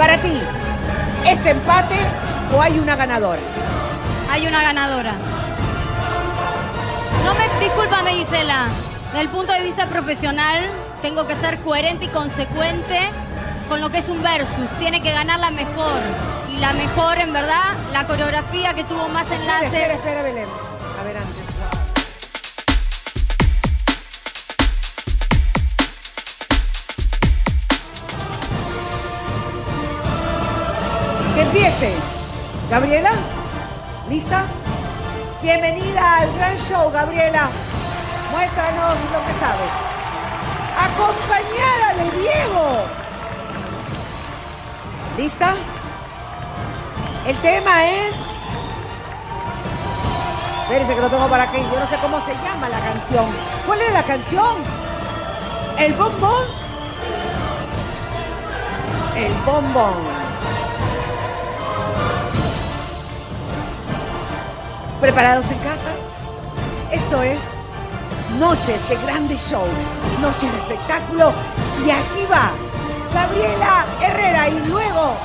Para ti, ¿es empate o hay una ganadora? Hay una ganadora. No me, discúlpame Gisela, desde el punto de vista profesional tengo que ser coherente y consecuente con lo que es un versus. Tiene que ganar la mejor. Y la mejor, en verdad, la coreografía que tuvo más enlaces. Espera, espera, Belén. Gabriela, ¿lista? Bienvenida al gran show, Gabriela. Muéstranos lo que sabes. Acompañada de Diego. ¿Lista? El tema es. Espérense que lo tengo para aquí. Yo no sé cómo se llama la canción. ¿Cuál es la canción? ¿El bombón? El bombón. ¿Preparados en casa? Esto es Noches de grandes shows, noches de espectáculo. Y aquí va Gabriela Herrera y luego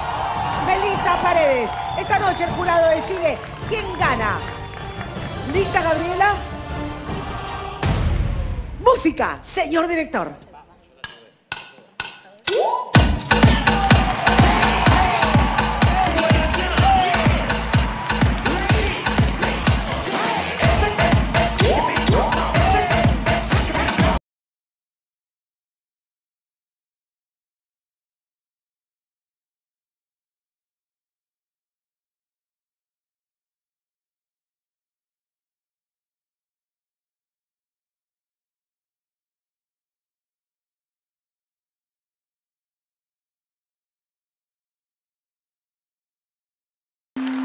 Melissa Paredes. Esta noche el jurado decide quién gana. ¿Lista, Gabriela? Música, señor director.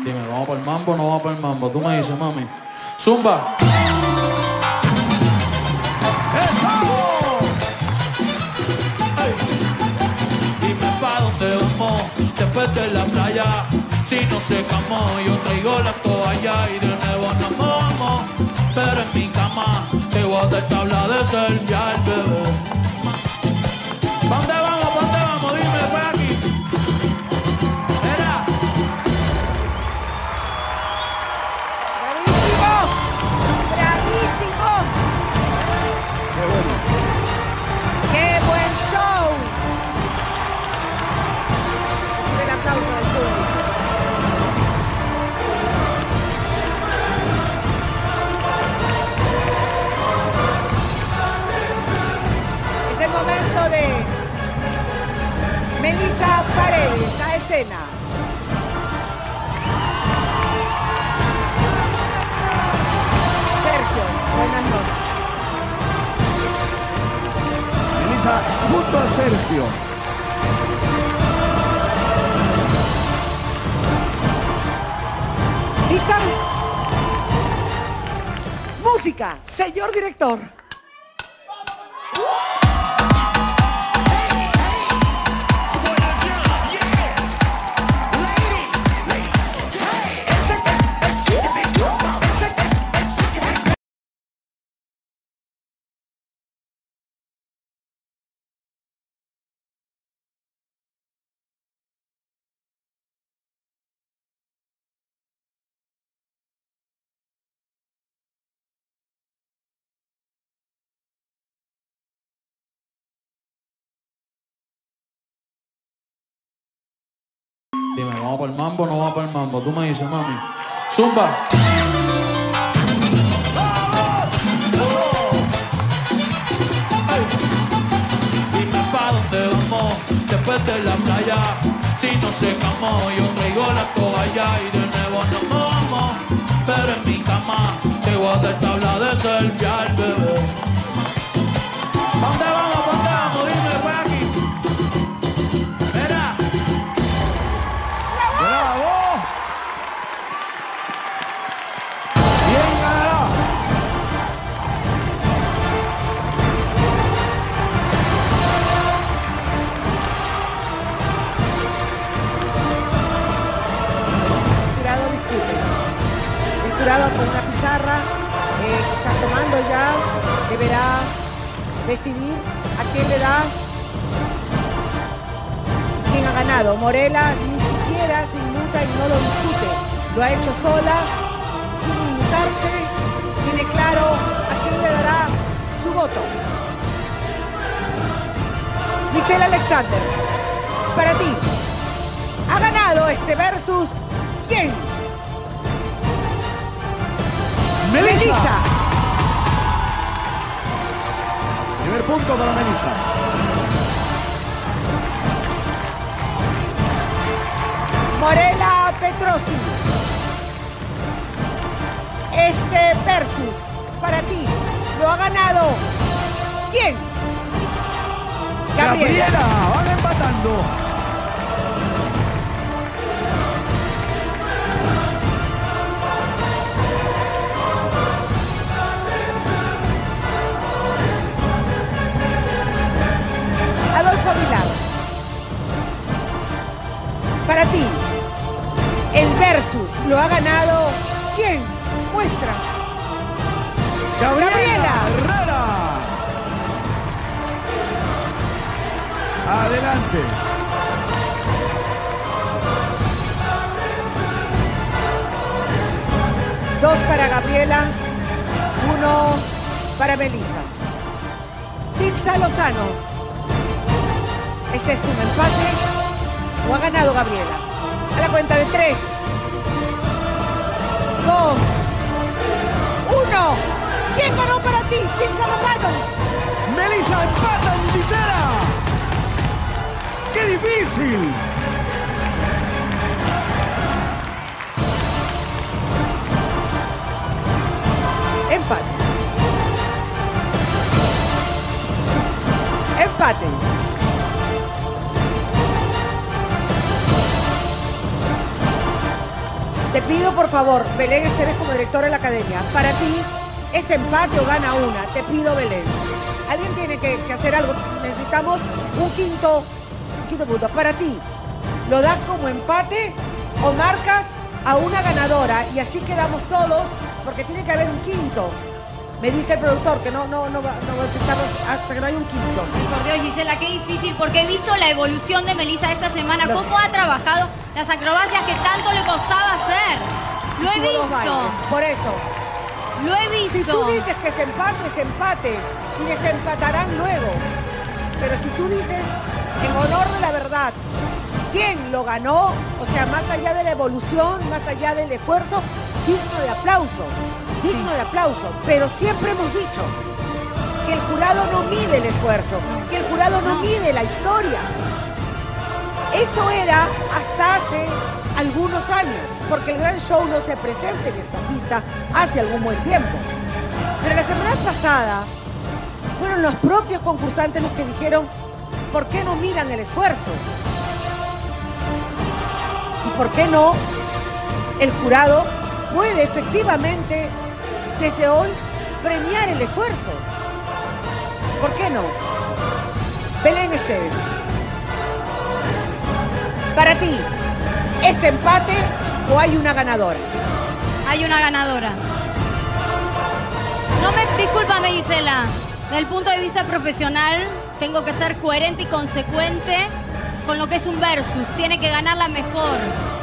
Dime, ¿vamos para el mambo o no vamos para el mambo? Tú me dices, mami. Zumba. Dime pa' dónde vamos después de la playa. Si no secamos, yo traigo la toalla y de nuevo nos mojamos. Pero en mi cama te voy a dar tabla de selfie al bebé. Sergio, buenas noches. Elisa junto a Sergio. ¿Lista? Música, señor director. Dime, ¿vamos para el mambo o no vamos para el mambo? Tú me dices, mami. Zumba. Dime pa' dónde vamos después de la playa. Si no secamos, yo traigo la toalla y de nuevo nos mojamos. Pero en mi cama te voy a dar tabla de selfie bebé. ¿Pa' dónde vamos? ¿Pa' dónde vamos? Deberá decidir a quién le da, quién ha ganado. Morela ni siquiera se inmuta y no lo discute. Lo ha hecho sola, sin inmutarse. Tiene claro a quién le dará su voto. Michelle Alexander, para ti, ha ganado este versus. ¿Quién? Melissa. Melissa. Punto para Melissa. Morela Petrosi. Este versus para ti lo ha ganado. ¿Quién? Gabriela. Gabriela, van empatando. Lo ha ganado. ¿Quién? Muestra. Gabriela, Gabriela. Herrera. Adelante. Dos para Gabriela, uno para Melissa. Tilsa Lozano. ¿Es esto un empate o ha ganado Gabriela? A la cuenta de tres, dos, uno. ¿Quién ganó para ti? Tilsa Lozano. Melissa empata en Gisela. ¡Qué difícil! Empate. Empate. Pido por favor, Belén Esteves como directora de la academia. Para ti, ¿es empate o gana una? Te pido Belén. Alguien tiene que, que hacer algo. Necesitamos un quinto, un quinto punto. Para ti, ¿lo das como empate o marcas a una ganadora? Y así quedamos todos, porque tiene que haber un quinto. Me dice el productor que no, no, no, va, no a aceptarlos hasta que no haya un quinto. Ay, por Dios, Gisela, qué difícil, porque he visto la evolución de Melissa esta semana, Lo cómo sé. ha trabajado las acrobacias que tanto le costaba hacer. Lo he visto. Por eso, lo he Si visto. tú dices que se empate, se empate y desempatarán luego. Pero si tú dices, en honor de la verdad, quién lo ganó, o sea, más allá de la evolución, más allá del esfuerzo, digno de aplauso, digno de aplauso. Pero siempre hemos dicho que el jurado no mide el esfuerzo, que el jurado no, mide la historia. Eso era hasta hace algunos años, porque el gran show no se presenta en esta pista hace algún buen tiempo. Pero la semana pasada fueron los propios concursantes los que dijeron, ¿por qué no miran el esfuerzo? ¿Y por qué no el jurado puede efectivamente desde hoy premiar el esfuerzo? ¿Por qué no? Belén Esteves. Para ti, ¿es empate o hay una ganadora? Hay una ganadora. No me, discúlpame Gisela, desde el punto de vista profesional tengo que ser coherente y consecuente con lo que es un versus. Tiene que ganar la mejor.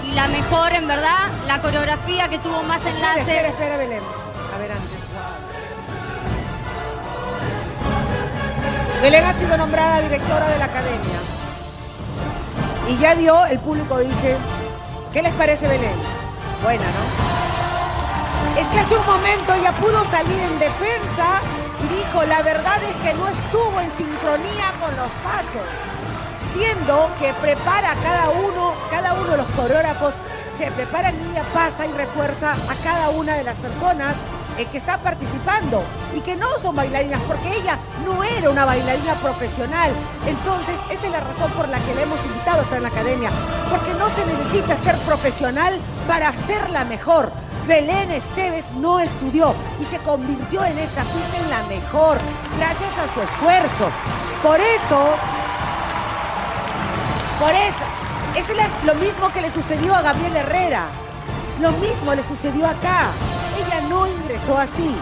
Y la mejor, en verdad, la coreografía que tuvo más Espera, espera, enlace. espera, Belén. Ver antes. Belén ha sido nombrada directora de la academia. Y ya dio, el público dice, ¿qué les parece Belén? Buena, ¿no? Es que hace un momento ella pudo salir en defensa y dijo, la verdad es que no estuvo en sincronía con los pasos, siendo que prepara cada uno, cada uno de los coreógrafos, se preparan y ella pasa y refuerza a cada una de las personas eh, que están participando y que no son bailarinas, porque ella no era una bailarina profesional. Entonces, esa es la razón por la que la hemos invitado a estar en la academia, porque no se necesita ser profesional para hacerla mejor. Belén Esteves no estudió y se convirtió en esta pista en la mejor, gracias a su esfuerzo. Por eso, por eso, es lo mismo que le sucedió a Gabriel Herrera. Lo mismo le sucedió acá. Ella no ingresó así.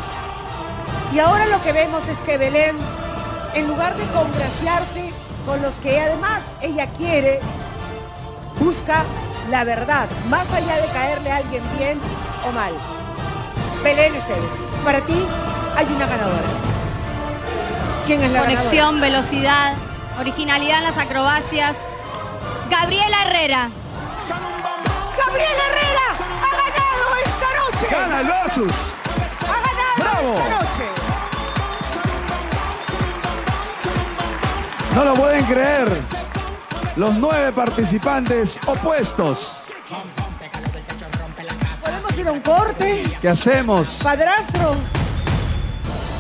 Y ahora lo que vemos es que Belén, en lugar de congraciarse con los que además ella quiere, busca la verdad, más allá de caerle a alguien bien o mal. Belén Esteves, para ti hay una ganadora. ¿Quién es la Conexión, velocidad, originalidad en las acrobacias. Gabriela Herrera. ganadora? Gabriela Herrera Gana el versus. Ha ganado ¡Bravo! esta noche. No lo pueden creer. Los nueve participantes opuestos. Podemos ir a un corte. ¿Qué hacemos? Padrastro,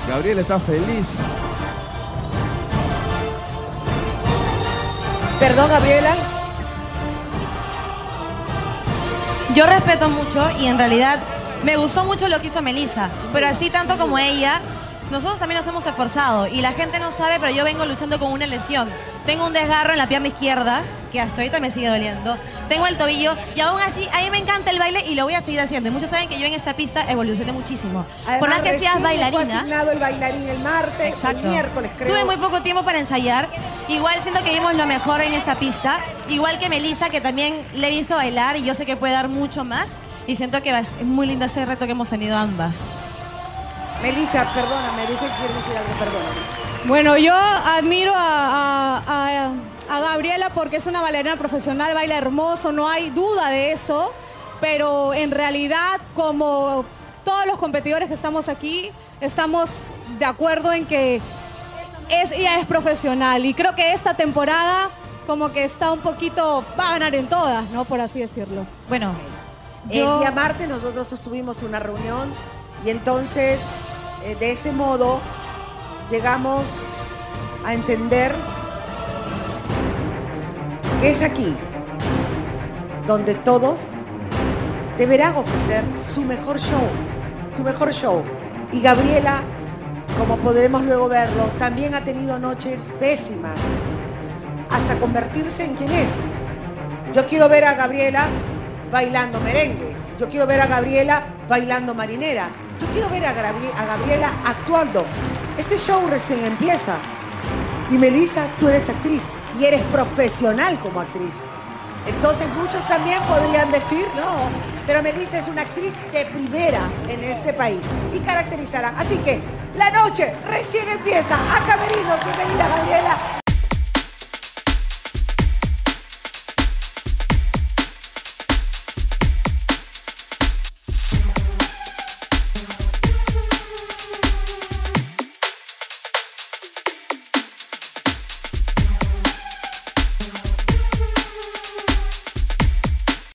Gabriel está feliz. perdón Gabriela. Yo respeto mucho y en realidad me gustó mucho lo que hizo Melissa, pero así tanto como ella, nosotros también nos hemos esforzado y la gente no sabe, pero yo vengo luchando con una lesión. Tengo un desgarro en la pierna izquierda, que hasta ahorita me sigue doliendo. Tengo el tobillo y aún así, a mí me encanta el baile y lo voy a seguir haciendo. Y muchos saben que yo en esa pista evolucioné muchísimo. Por más que seas Fue bailarina. asignado el bailarín el martes, el miércoles creo. Tuve muy poco tiempo para ensayar. Igual siento que dimos lo mejor en esa pista. Igual que Melissa, que también le he visto bailar y yo sé que puede dar mucho más. Y siento que es muy lindo ese reto que hemos tenido ambas. Melissa, perdóname, dice que quiere decir algo, perdóname. Bueno, yo admiro a, a- a- a Gabriela porque es una bailarina profesional, baila hermoso, no hay duda de eso, pero en realidad como todos los competidores que estamos aquí, estamos de acuerdo en que es, ella es profesional y creo que esta temporada como que está un poquito, va a ganar en todas, ¿no? Por así decirlo. Bueno, El Yo- día martes nosotros tuvimos una reunión y entonces eh, de ese modo llegamos a entender que es aquí donde todos deberán ofrecer su mejor show, su mejor show. Y Gabriela, como podremos luego verlo, también ha tenido noches pésimas hasta convertirse en quien es. Yo quiero ver a Gabriela bailando merengue. Yo quiero ver a Gabriela bailando marinera. Yo quiero ver a, Gabri- a Gabriela actuando. Este show recién empieza. Y Melissa, tú eres actriz y eres profesional como actriz. Entonces muchos también podrían decir, no, pero Melissa es una actriz de primera en este país y caracterizará. Así que la noche recién empieza. A Camerinos, bienvenida Gabriela.